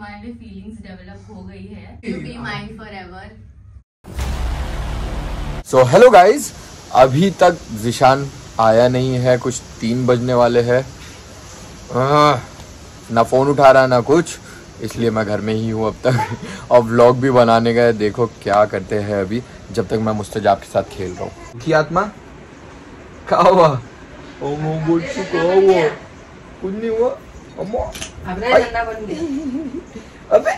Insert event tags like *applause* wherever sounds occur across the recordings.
तुम्हारे लिए feelings develop हो गई है। To be mine forever so hello guys अभी तक जिशान आया नहीं है कुछ तीन बजने वाले हैं। ना फ़ोन उठा रहा ना कुछ इसलिए मैं घर में ही हूँ अब तक। *laughs* और व्लॉग भी बनाने गए देखो क्या करते हैं अभी जब तक मैं मुस्तजाब के साथ खेल रहा हूँ। की आत्मा? क्या हुआ ओ मो गुड क्या हुआ? अबे अबे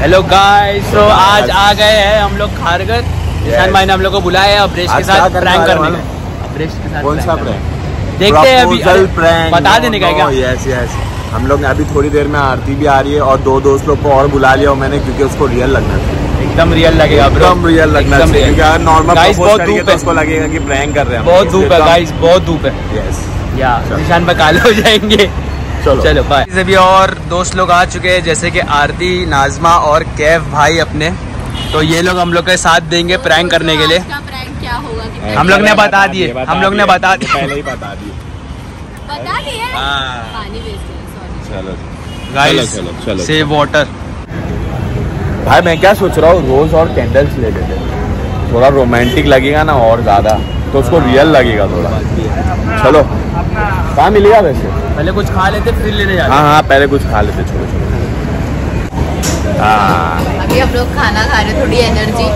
हेलो गाइस तो आज आ गए हैं हम लोग खारगर किसान भाई ने हम लोग को बुलाया है अब्रेश के साथ प्रैंक करने? का। अब्रेश के साथ कौन सा prank करने prank? का। देखते हैं अभी अरे, बता देने का क्या? यस यस हम लोग ने अभी थोड़ी देर में आरती भी आ रही है और दो दोस्त लोग को और बुला लिया और मैंने क्योंकि उसको रियल लगना चाहिए एकदम रियल लगेगा ब्रो एकदम रियल लगना चाहिए। नॉर्मल Guys, बहुत धूप तो है। उसको लगेगा कि प्रैंक कर रहे हैं बहुत धूप है गाइस बहुत धूप है। यस या निशान पर काले हो जाएँगे। चलो। चलो बाय अभी और दोस्त लोग आ चुके हैं जैसे कि आरती नाजमा और कैफ भाई अपने। तो ये लोग हम लोग के साथ देंगे प्रैंक करने के लिए। आज का प्रैंक क्या होगा कि हम लोग ने बता दिए हम लोग ने बता दिए। पहले ही बता दिए। बता दिए? हाँ। पानी चलो। गाइस चलो, चलो। सेव वाटर भाई मैं क्या सोच रहा हूँ रोज और कैंडल्स ले लेते थोड़ा रोमांटिक लगेगा ना और ज़्यादा। तो उसको रियल लगेगा थोड़ा। चलो। कहाँ मिलेगा वैसे? पहले कुछ खा लेते फिर लेने जाते। हाँ हाँ पहले कुछ खा लेते छोड़ो छोड़ो। हाँ। अभी हम लोग खाना खा रहे थोड़ी एनर्जी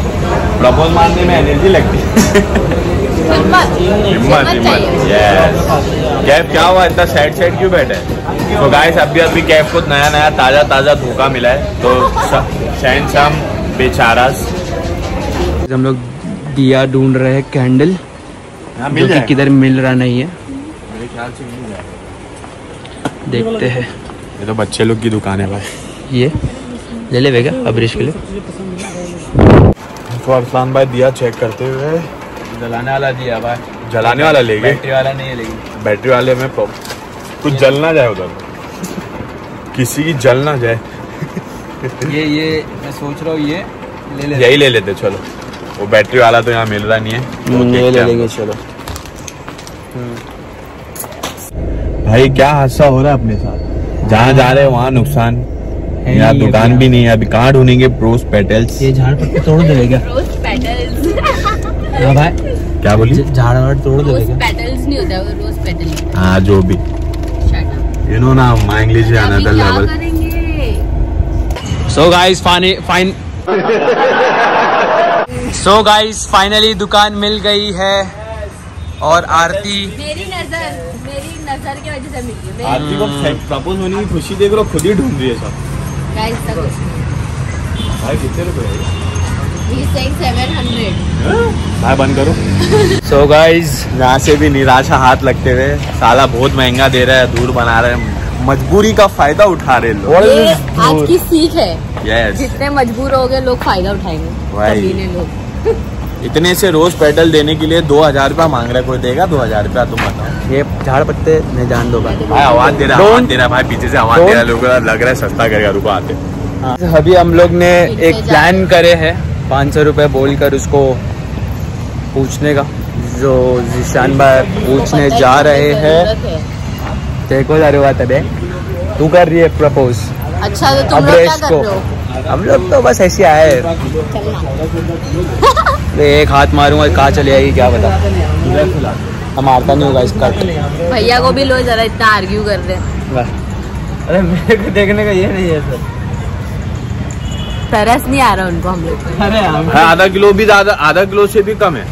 प्रपोज मारने में एनर्जी लगती है। हिम्मत। हिम्मत हिम्मत। यस कैब क्या हुआ? इतना सैड सैड क्यों बैठे? तो गाइस अभी अभी कैब को नया नया ताज़ा ताज़ा धोखा मिला है। तो शहन शाम बेचारास। हम लोग दिया ढूंढ रहे हैं कैंडल हाँ जो कि किधर मिल रहा नहीं है। मेरे ख्याल से मिल जाएगा। देखते हैं। ये तो बच्चे लोग की दुकान है भाई। ये ले ले बेगा अब्रेश के लिए तो अरसलान भाई दिया चेक करते हुए। जलाने वाला दिया भाई। जलाने वाला ले गए बैटरी वाला नहीं है लेकिन। बैटरी वाले में कुछ जल ना जाए उधर। किसी की जल ना जाए। ये ये मैं सोच रहा हूँ ये ले ले। यही ले लेते चलो। वो बैटरी वाला तो यहाँ मिल रहा नहीं है। तो ये ले। लेंगे चलो। भाई क्या हादसा हो रहा है अपने साथ? जहाँ जा रहे हैं वहाँ नुकसान। यहाँ दुकान भी नहीं है। अभी कहाँ ढूंढेंगे? प्रोस पेटल्स ये झाड़ पत्ते तोड़ देगा रोज पेटल्स हाँ भाई। क्या बोली? झाड़ वाड़ तोड़ रोज देगा पेटल्स नहीं होता वो रोज पेटल हाँ जो भी। यू नो ना my English another level so guys fine fine so guys finally दुकान मिल गई है। और आरती मेरी नज़र मेरी नज़र की वजह से मिली है आरती को प्रपोज होने की खुशी देख रहा खुद ही ढूंढ रही है सब। गाइस सब भाई कितने रुपए ही? सेइंग 700 भाई बंद करो। सो गाइस यहाँ से भी निराशा हाथ लगते हुए साला बहुत महँगा दे रहा है दूर बना रहे हैं। मजबूरी का फ़ायदा उठा रहे लोग। ये आज की सीख है। यस जितने मजबूर हो गए लोग फ़ायदा उठाएँगे। लोग। इतने से रोज पेडल देने के लिए दो हज़ार रूपया मांग रहा है कोई देगा दो हज़ार रूपया? तुम बताओ। ये झाड़ पत्ते मैं जान दो भाई भाई आवाज़ दे रहा है आवाज़ दे रहा भाई पीछे से आवाज़ दे रहा है लग रहा है सस्ता करेगा रुको आते। अभी हम लोग ने एक प्लान करे हैं। पाँच सौ रुपये बोल कर उसको पूछने का जो जिशान भाई पूछने जा रहे हैं। देखो जा रहे बात है तू कर रही है प्रपोज अच्छा तो तुम लोग क्या कर को। रहे हो? हम लोग तो बस ऐसे आए। तो एक हाथ मारूँगा कहाँ चले आएगी क्या बता हम मारता नहीं होगा इसका भैया को भी लो जरा इतना आर्ग्यू कर रहे हैं अरे मेरे को देखने का ये नहीं है सर। तरस नहीं आ रहा उनको हम लोग अरे हाँ, आधा किलो भी ज़्यादा आधा किलो से भी कम है।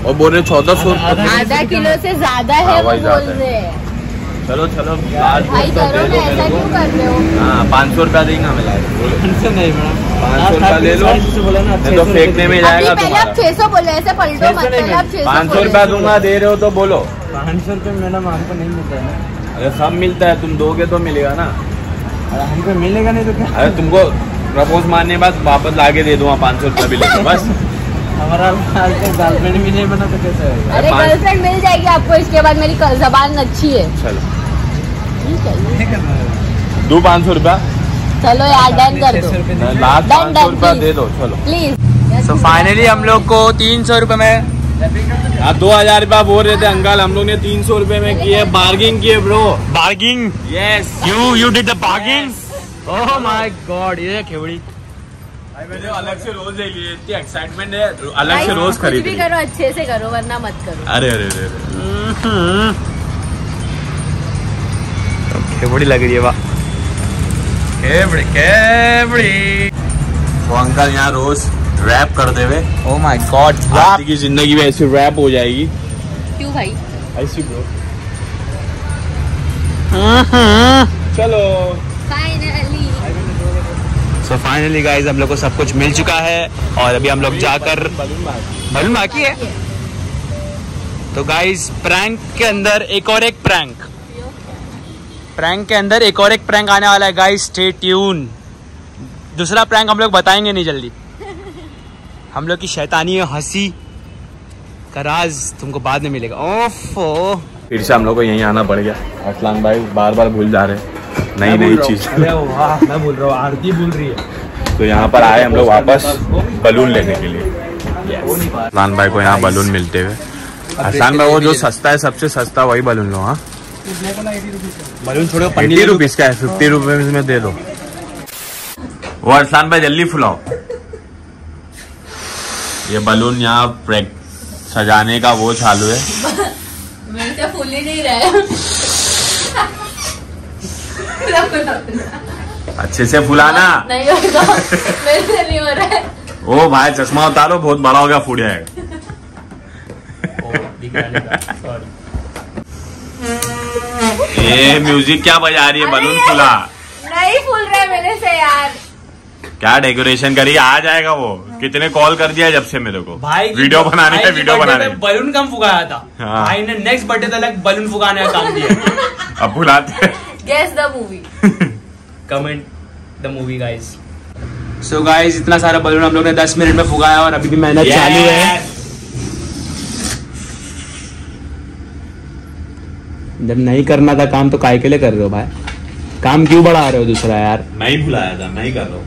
और बोल रहे चौदह सौ आधा किलो से ज़्यादा हाँ, है वो बोल रहे हैं। चलो चलो पाँच सौ भाई रुपया करो दे ऐसा क्यों कर रहे हो? हाँ पाँच सौ रुपया देंगे हमें पाँच सौ रुपया ले। लो नहीं तो फेंकने में जाएगा पहले आप तुम्हारा। 600 बोले ऐसे पलटो मत पहले आप 600 पाँच सौ रूपया दूँगा दे रहे हो तो बोलो। पाँच सौ रुपये मैडम हमको नहीं मिलता है ना? अरे सब मिलता है तुम दोगे तो मिलेगा ना। अरे हमको मिलेगा नहीं तो क्या? अरे तुमको प्रपोज मारने के बाद वापस लाके दे दूँगा पाँच सौ रुपया भी लेके बस। हमारा गर्लफ्रेंड भी नहीं बना तो कैसे होगा? अरे गर्लफ्रेंड मिल जाएगी आपको इसके बाद मेरी जबान अच्छी है। चलो। दो पाँच सौ रुपया। चलो यार डन कर दो। लास्ट पाँच सौ रुपया दे दो चलो। प्लीज़ सो फाइनली हम लोग को तीन सौ रुपये में हाँ दो हज़ार रुपया बोल रहे थे अंकल। हम लोग ने तीन सौ रुपए में किए बार्गिंग किए bro bargaining yes you you did the bargaining oh my god ये खेवड़ी। मैंने अलग से रोज ले लिए इतनी एक्साइटमेंट है अलग से रोज खरीद भी करो अच्छे से करो वरना मत करो। अरे अरे अरे अरे। खेवड़ी लग रही है वाह। खेवड़ी खेवड़ी। वो अंकल यहाँ रोज रैप कर देवे ओह माय गॉड की ज़िंदगी में ऐसी रैप हो जाएगी। क्यों भाई? ऐसी ब्रो चलो। फाइनली सो फाइनली गाइज़ हम लोग को सब कुछ मिल चुका है और अभी हम लोग जाकर बलून बाकी है। तो गाइस प्रैंक के अंदर एक और एक प्रैंक प्रैंक के अंदर एक और एक प्रैंक आने वाला है गाइस स्टे ट्यून दूसरा प्रैंक हम लोग बताएँगे नहीं जल्दी। हम लोग की शैतानी हँसी का राज तुमको बाद में मिलेगा। ओफो। फिर से हम लोग को यहीं आना पड़ गया। असलान भाई बार बार भूल जा रहे हैं। नई नई चीज़। वाह मैं बोल रहा हूँ आरती बोल रही है। तो यहाँ पर आए हम लोग वापस बलून लेने के लिए। असलान भाई को यहाँ बलून मिलते हुए। असलान भाई वो जो सस्ता है सबसे सस्ता वही बलून लो हाँ। बलून छोड़ो ट्वेंटी रुपीज़ का है फिफ्टी रुपीज़ में दे दो। वो अरसान भाई जल्दी फुलाओ। ये बलून यहाँ सजाने का वो चालू है। *laughs* मेरे से फूल ही नहीं रहा। *laughs* अच्छे से फुलाना। *laughs* नहीं होगा मेरे से नहीं हो रहा है। ओ भाई चश्मा उतारो बहुत बड़ा हो गया फूट जाएगा। *laughs* ये म्यूज़िक क्या बजा रही है? बलून फुला। नहीं फूल रहा है मेरे से यार। क्या डेकोरेशन करी? आ जाएगा वो। कितने कॉल कर दिया जब से मेरे को। भाई वीडियो बनाने भाई वीडियो बनाने। बलून कम फुकाया था। हाँ। भाई ने नेक्स्ट बर्थडे तक बलून फुकाने का काम दिया अब बुलाते हैं। Guess the movie comment the movie guys so guys इतना सारा बलून हम लोग ने 10 मिनट में फुकाया और अभी भी मेहनत चालू है। जब नहीं करना था काम तो काय के लिए कर रहे हो भाई? काम क्यों बढ़ा रहे हो दूसरा यार? मैं ही बुलाया था मैं ही कर रहा हूँ।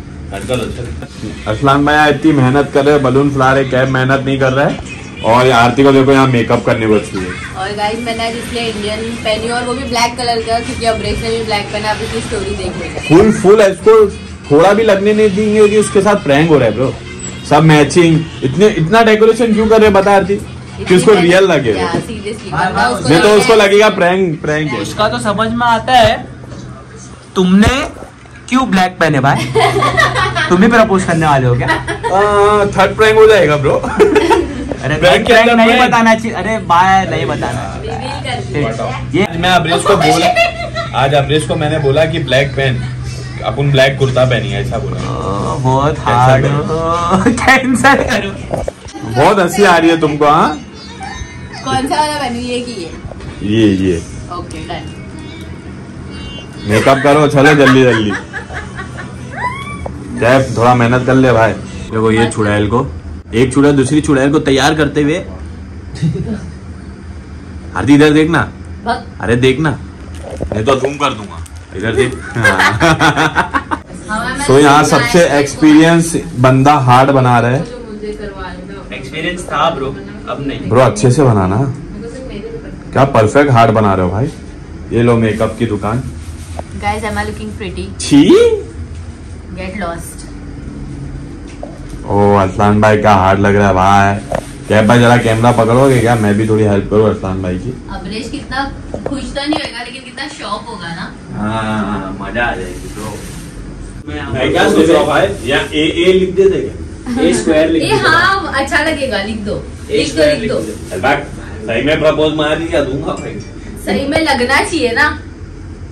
असलान भाई इतनी मेहनत कर रहे हैं बलून फुला रहे कैब मेहनत नहीं कर रहा है? और आरती को देखो यहाँ मेकअप करने को चाहिए और गाइस मैंने आज इसलिए इंडियन पहनी और वो भी ब्लैक कलर का क्योंकि अब्रेश ने भी ब्लैक पहना आप इसकी स्टोरी देख फुल फुल है इसको थोड़ा भी लगने नहीं देंगे कि उसके साथ प्रैंक हो रहा है ब्रो सब मैचिंग इतने इतना डेकोरेशन क्यों कर रहे हैं बता आरती? कि उसको रियल लगे सीरियसली नहीं तो उसको लगेगा प्रैंक प्रैंक है। उसका तो समझ में आता है तुमने क्यों ब्लैक पहने भाई? *laughs* तुम भी प्रपोज करने वाले हो क्या? थर्ड प्रैंक हो जाएगा ब्रो *laughs* अरे Prank के अंदर नहीं बताना चाहिए। अरे बाय नहीं बताना ये मैं अब्रेश को बोला आज अब्रेश को मैंने बोला कि ब्लैक पहन अपन ब्लैक कुर्ता पहनिए ऐसा बोला। बहुत हार्ड कैंसर करो। बहुत हँसी आ रही है तुमको हाँ? कौन सा वाला पहनू ये की है ये ये। ओके डन मेकअप करो चलो जल्दी जल्दी। *laughs* जैब थोड़ा मेहनत कर ले भाई। देखो ये चुड़ैल को। एक चुड़ैल दूसरी चुड़ैल को तैयार करते हुए। आरती इधर देखना। अरे देखना। नहीं तो धूम कर दूँगा। इधर देख। हवा *laughs* तो यहाँ सबसे एक्सपीरियंस बंदा हार्ड बना रहा है। एक्सपीरियंस था ब्रो अब नहीं। ब्रो अच्छे से बनाना। क्या परफेक्ट हार्ड बना रहे हो भाई? ये लो मेकअप की दुकान। Guys I am looking pretty छी? गेट लॉस्ट ओ अरसलान भाई क्या हार्ड लग रहा है भाई कैब भाई जरा कैमरा पकड़ोगे क्या? मैं भी थोड़ी हेल्प करूँ अरसलान भाई की? अब्रेश कितना खुश तो नहीं होगा लेकिन कितना शॉक होगा ना? हाँ मज़ा आ जाएगी तो। मैं क्या सोच रहा हूँ भाई? या ए ए लिख देते क्या? *laughs* ए स्क्वायर लिख ए दो। हाँ। अच्छा लगेगा लिख दो। लिख दो लिख दो। दो। सही में प्रपोज मार दिया दूँगा भाई। सही में लगना चाहिए ना।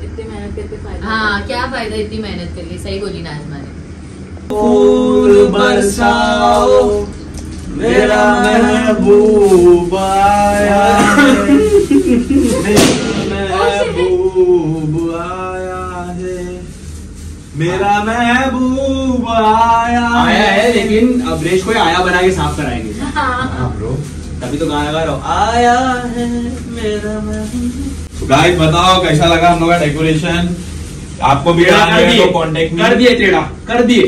इतनी मेहनत करके फ़ायदा हाँ क्या फ़ायदा इतनी मेहनत करके सही बोली ने फूल बरसाओ मेरा महबूब आया महबूब आया है। मेरा महबूब आया आया है लेकिन अब्रेश को आया बना के साफ़ कराएँगे। हाँ। ब्रो तभी तो गाना गा रहा हूँ। आया है मेरा महबूब। गाइस बताओ कैसा लगा हम लोग का डेकोरेशन आपको भी टेढ़ा कर दिए कॉन्टेक्ट कर दिए टेढ़ा कर दिए।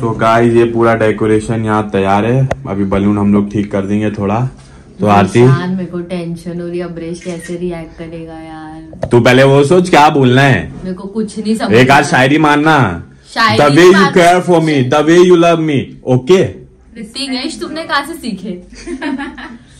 तो गाइस ये पूरा डेकोरेशन यहाँ तैयार है। अभी बलून हम लोग ठीक कर देंगे थोड़ा। तो आरती? मेरे को टेंशन हो रही है। अब्रेश कैसे रिएक्ट करेगा यार? तू पहले वो सोच क्या बोलना है? मेरे को कुछ नहीं समझ एक आज शायरी मानना शायरी the way you care for me the way you love me okay. English तुमने कहा से सीखे?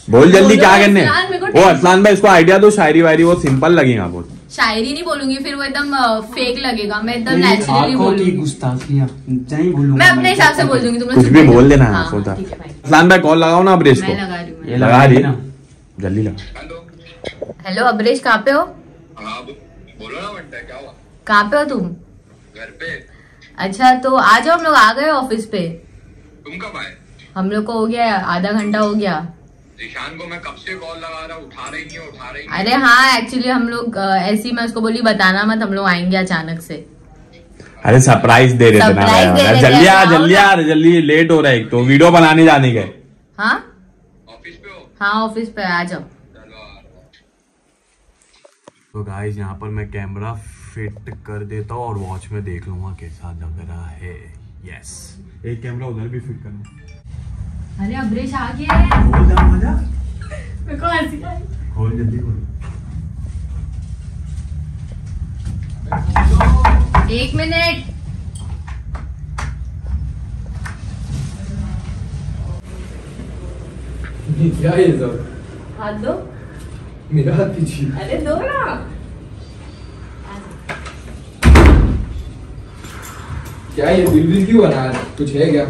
बोल जल्दी क्या करने? अरसलान, मेरे को वो अरसलान भाई इसको आइडिया दो शायरी वायरी वो सिंपल लगेगा बहुत। शायरी नहीं बोलूँगी फिर वो एकदम फेक लगेगा। मैं एकदम नेचुरली बोलूँगी गुस्ताखियाँ नहीं बोलूँगा मैं अपने हिसाब से बोल दूँगी तुम लोग कुछ भी बोल देना हाँ, सोचा ठीक है भाई कॉल लगाओ ना अब्रेश को। मैं लगा रही हूँ ये लगा रही दी ना? जल्दी लगा। हेलो अब्रेश कहाँ पे हो? हाँ बोलो ना बंटा क्या हुआ? कहाँ पे हो तुम? घर पे। अच्छा तो आ जाओ हम लोग आ गए ऑफ़िस पे। तुम कब आए? हम लोग को हो गया आधा घंटा हो गया। जिशान को मैं कब से कॉल लगा रहा उठा रही नहीं उठा रही नहीं अरे हाँ एक्चुअली हम लोग ऐसी मैं उसको बोली बताना मत हम लोग आएँगे अचानक से। अरे सरप्राइज़ दे रहे थे जल्दी आ जल्दी आ जल्दी लेट हो रहा है तो। वीडियो बनाने जाने गए हाँ। ऑफ़िस पे हो? हाँ ऑफ़िस पे आ जाओ। हूँ। तो गाइस यहाँ पर मैं कैमरा फिट कर देता हूँ और वॉच में देख लूँगा कैसा लग रहा है। यस एक कैमरा उधर भी फिट करना अरे अब्रेश आ गया है। खोल जा मज़ा मेरे को हँसी आई। खोल जल्दी खोल। एक मिनट। क्या ये सब? हाथ दो। मेरा हाथ पीछे अरे दो ना। क्या ये दिल दिल क्यों बना है? कुछ है क्या?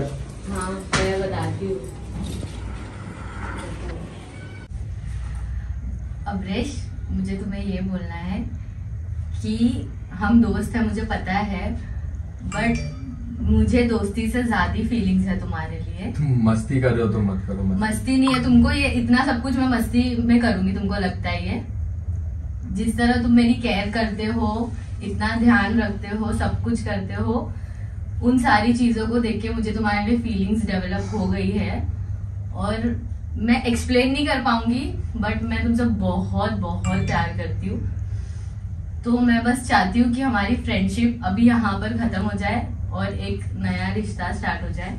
अब्रेश मुझे तुम्हें ये बोलना है कि हम दोस्त हैं मुझे पता है बट मुझे दोस्ती से ज़्यादा फीलिंग्स है तुम्हारे लिए। तुम मस्ती कर रहे हो तो मत करो मत मस्ती नहीं है तुमको ये इतना सब कुछ मैं मस्ती में करूँगी तुमको लगता ही है जिस तरह तुम मेरी केयर करते हो इतना ध्यान रखते हो सब कुछ करते हो उन सारी चीज़ों को देख के मुझे तुम्हारे लिए फीलिंग्स डेवलप हो गई है। और मैं एक्सप्लेन नहीं कर पाऊँगी बट मैं तुमसे बहुत बहुत प्यार करती हूँ। तो मैं बस चाहती हूँ कि हमारी फ्रेंडशिप अभी यहाँ पर खत्म हो जाए और एक नया रिश्ता स्टार्ट हो जाए।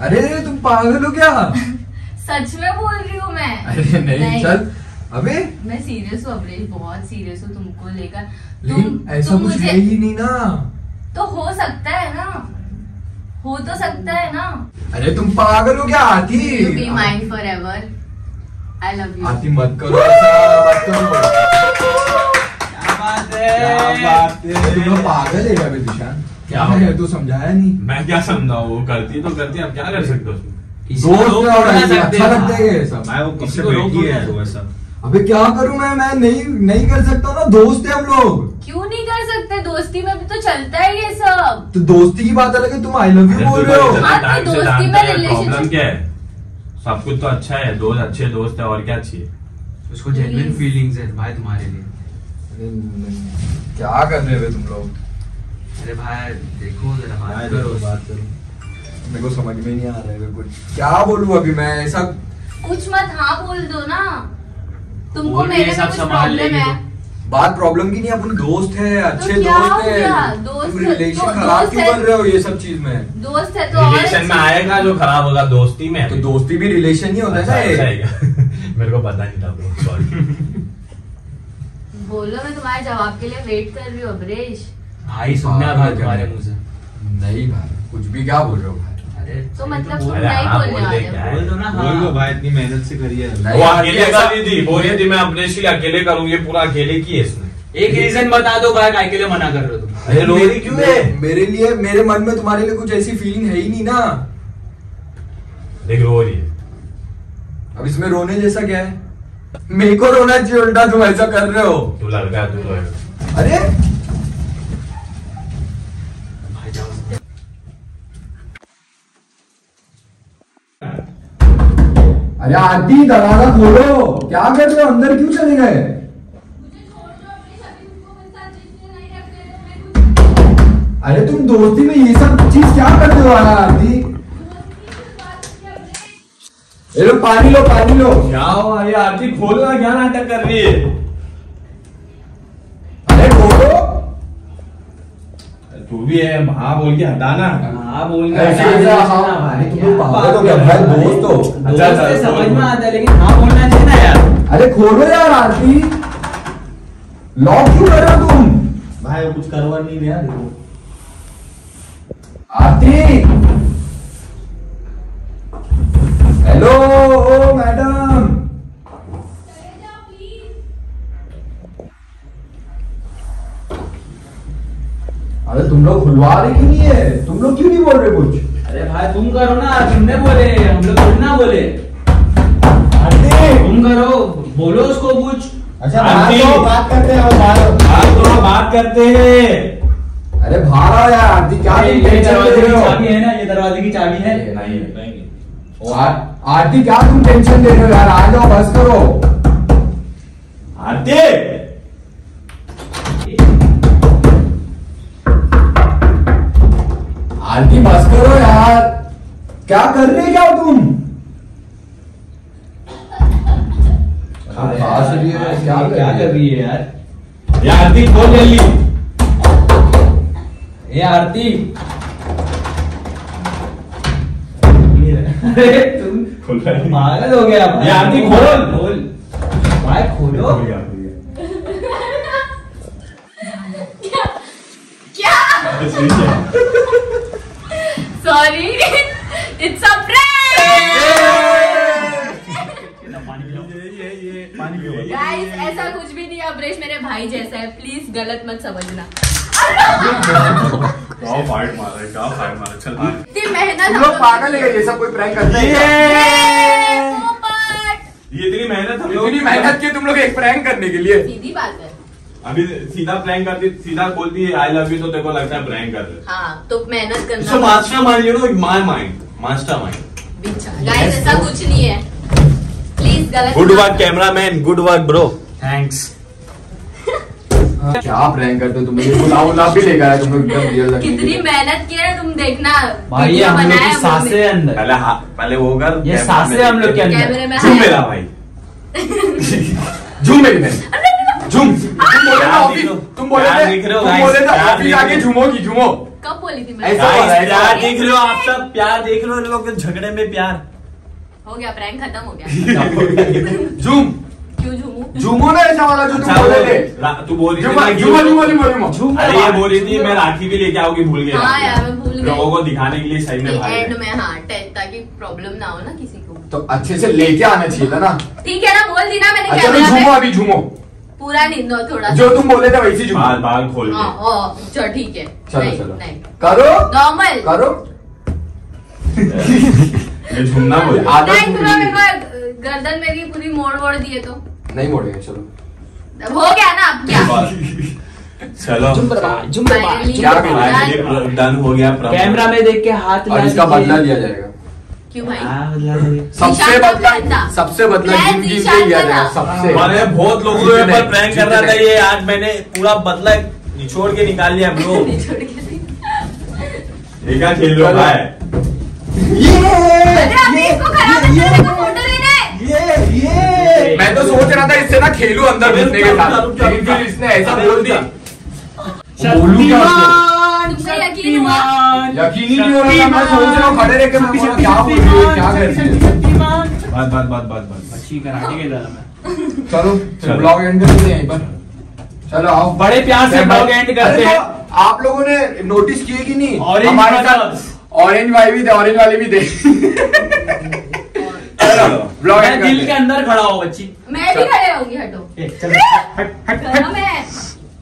अरे तुम पागल हो क्या? *laughs* सच में बोल रही हूँ मैं। अरे नहीं नहीं। चल। अबे। मैं सीरियस हूँ अब्रेश बहुत सीरियस हूँ तुमको लेकर। तुम, ऐसा कुछ है ही नहीं ना। तो हो सकता है ना। हो तो सकता है ना। अरे तुम पागल हो क्या आती? Be mine forever I love you आती मत करो ऐसा मत करो क्या बात क्या बात है? तुम लोग पागल है क्या बे दिशान क्या? है तू समझाया नहीं? मैं क्या समझाऊं? वो करती तो करती अब क्या कर सकते हो दोस्त और ऐसे अच्छा लगता है ये सब। मैं वो किसी किसी को को रोक बैठी है ना। अबे क्या करूँ मैं? मैं नहीं नहीं कर सकता ना। दोस्त है हम लोग। क्यों नहीं कर सकते? दोस्ती में भी तो चलता है ये सब। तो दोस्ती की बात अलग है तुम आई लव यू बोल रहे हो। हाँ, तो दोस्ती में relationship- क्या है? सब कुछ तो अच्छा है दोस्त अच्छे दोस्त है और क्या चाहिए? उसको जेन्युइन फीलिंग्स है भाई तुम्हारे लिए। अरे क्या कर रहे हो तुम लोग? अरे भाई देखो जरा बात करो बात करो। मेरे को समझ में नहीं आ रहा है कुछ क्या बोलूँ अभी मैं? ऐसा कुछ मत हाँ बोल दो ना। तुमको मेरे सब संभाल प्रॉब्लम लेगी तो। बात प्रॉब्लम की नहीं अपन दोस्त है अच्छे क्या दोस्त है। दोस्त रिलेशन तो खराब दोस्त क्यों है। कर रहे हो ये सब चीज़ में? दोस्त है तो रिलेशन में आएगा जो खराब होगा दोस्ती में। तो दोस्ती भी रिलेशन ही होता अच्छा, है है। *laughs* मेरे को पता नहीं था सॉरी बोलो मैं तुम्हारे जवाब के लिए वेट कर रही हूँ अब्रेश भाई सुनना भाई तुम्हारे मुँह से। नहीं भाई कुछ भी क्या बोल रहे हो भाई? तो मतलब तुम नहीं बोलने वाले क्या? बोल दो ना बोल दो भाई इतनी मेहनत से करी है। वो अकेले ऐसा- थी बोल रही थी मैं अपने लिए अकेले करूँ पूरा अकेले की है इसने। एक रीजन बता दो भाई के लिए मना कर रहे हो तुम। अरे रो क्यों है? मेरे लिए मेरे मन में तुम्हारे लिए कुछ ऐसी फीलिंग है ही नहीं ना। देख रो रही है। अब इसमें रोने जैसा क्या है? मेरे को रोना चाहिए उल्टा तुम ऐसा कर रहे हो। तू लड़का तू रोएगा अरे अरे आरती दरवाज़ा खोलो। क्या कर रहे हो? अंदर क्यों चले गए? अरे तुम दोस्ती में ये सब चीज़ क्या करते हो आना ये लो, पानी लो पानी लो। क्या हो अरे आरती खोलना क्या नाटक कर रही है अरे खोलो तू भी है हाँ। बोल के हटाना हाँ बोल ऐसे जा, भाई, तुम लोग पागल क्या भाई दोस्त दोस्त से समझ में आता है लेकिन हाँ बोलना चाहिए ना यार। अरे खोलो यार आरती। लॉक क्यों कर रहे हो तुम? भाई कुछ करवा नहीं रहा देखो। आरती। हेलो ओ मैडम अरे तुम लोग खुलवा रहे क्यों नहीं है? तुम लोग क्यों नहीं बोल रहे कुछ? अरे भाई तुम करो ना तुमने बोले हम लोग थोड़ी ना बोले। तुम करो बोलो उसको कुछ। अच्छा बात तो बात करते हैं और बात तो बात करते हैं। अरे बाहर आओ यार आरती क्या दरवाजे की चाबी है ना ये दरवाजे की चाबी है। नहीं नहीं आरती क्या तुम टेंशन ले रहे हो यार? आ जाओ बस करो। आरती आरती बस करो यार। क्या कर रहे क्या हो तुम? है, क्या कर क्या रही कर है? रही है यार? ये आरती खोल जल्दी। ये आरती अरे तुम खोल पागल हो गया ये आरती खोल। खोल। भाई खोलो। क्या? है। Sorry it's a prank guys ऐसा कुछ भी नहीं है अब्रेश मेरे भाई जैसा है। प्लीज़ गलत मत समझना। *laughs* क्या फाइट मारा है क्या फाइट मारा है, चल भाग। इतनी मेहनत तुम हम लोग पागल है ये सब कोई प्रैंक करता है? ये इतनी मेहनत हम लोग इतनी मेहनत की तुम लोग एक प्रैंक करने के लिए। सीधी बात है। अभी सीधा प्रैंक करती सीधा बोलती है आई लव यू तो तेरे को लगता है प्रैंक कर रहे हाँ। तो मेहनत सो करना mastermind you know my mind mastermind guys ऐसा कुछ नहीं है। प्लीज़ गलत good work cameraman good work bro thanks क्या प्रैंक करते हो तुम? लोग गुलाब गुलाब भी लेकर आए तुम लोग एकदम रियल कितनी मेहनत की है तुम देखना। भाई ये हम लोग की साँसें अंदर। पहले हाँ पहले वो कर ये साँसें हम लोग के अंदर। कैमरे में झूम मेरा भाई। *laughs* झूम मेरी बहन। झूम तुम बोले ना ऑफ़िस हो। तुम बोले हो, तुम बोले थे प्यार ऑफ़िस आके झूमोगी झूमो कब बोली थी ऐसा मैं हो रहा है, Guys, प्यार देख रहे हो आप सब? प्यार देख रहे हो इन लोग के झगड़े में प्यार? हो गया प्रैंक खत्म हो गया। *laughs* झूम क्यों झूमू झूमो ना ऐसा वाला जो तुम अच्छा, बोले थे? तू बोल रही थी झूमा ना झूमा झूमा झूमा अरे ये बोल रही थी मैं राखी भी लेके आऊँगी भूल गई हाँ। यार, मैं भूल गई। लोगों को दिखाने के लिए सही में भाई एंड में हाँ ताकि प्रॉब्लम ना हो ना किसी को। तो अच्छे से लेके आना चाहिए था ना। ठीक है ना बोल दी ना मैंने अच्छा तो झूमो अभी झूमो। पूरा नहीं दो थोड़ा जो तुम बोले थे वैसे झूमो बाल। बाल खोल हाँ के। ओ, चलो ठीक है। चलो नहीं, चलो। नहीं। करो। नॉर्मल करो। *laughs* ये झूमना बोले। आदत नहीं पूरा मेरे को गर्दन मेरी पूरी मोड़ वोड़ दिए तो। नहीं मोड़ेंगे चलो। अब हो गया ना अब क्या? *laughs* चलो। Finally, क्या done. करें? डन हो गया कैमरा में देख के हाथ और इसका बदला लिया जाएगा। क्यों भाई हाँ। सबसे बदला सबसे बदला लिया का सबसे। मैंने बहुत लोगों के ऊपर प्रैंक कर रहा था ये आज मैंने पूरा बदला निचोड़ के निकाल लिया। *laughs* ये क्या खेल हो भाई अरे अभी इसको खराब कर देने को फ़ोटो लेने मैं तो सोच रहा था इससे ना खेलू अंदर घुसने के साथ। इसने ऐसा बोल दिया। जा। यकीन नहीं हो रहा मैं सोच रहा हूँ खड़े रह के मैं बोला, क्या बोल रही है क्या कर रही है? बात बात बात बात बात। अच्छी कराटे रहा मैं। चलो। ब्लॉग एंड करते हैं यहीं पर। चलो आओ। बड़े प्यार से ब्लॉग एंड करते हैं। तो आप लोगों ने नोटिस किए कि नहीं? Orange हमारे साथ ऑरेंज वाले भी थे ऑरेंज वाले भी थे। ब्लॉग मैं दिल के अंदर खड़ा हूँ बच्ची। मैं भी खड़े होंगी हटो। चल। हट हट हट गरम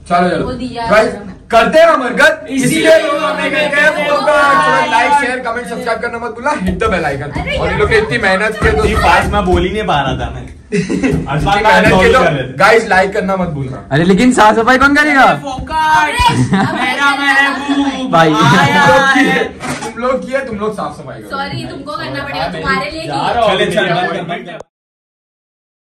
चलो। वो चलो करते हैं हम हरकत इसीलिए लोग हमने कहा लाइक शेयर कमेंट सब्सक्राइब करना मत भूलना हिट द बेल आइकन और इन लोग इतनी मेहनत की तो पास में बोल ही नहीं पा रहा था मैं। *laughs* मेहनत की तो गाइस लाइक करना मत भूलना। अरे लेकिन साफ़ सफ़ाई कौन करेगा? *laughs* भाई। तुम लोग किए तुम लोग साफ़ सफ़ाई सॉरी तुमको करना पड़ेगा तुम्हारे लिए रहा हूँ। चले चल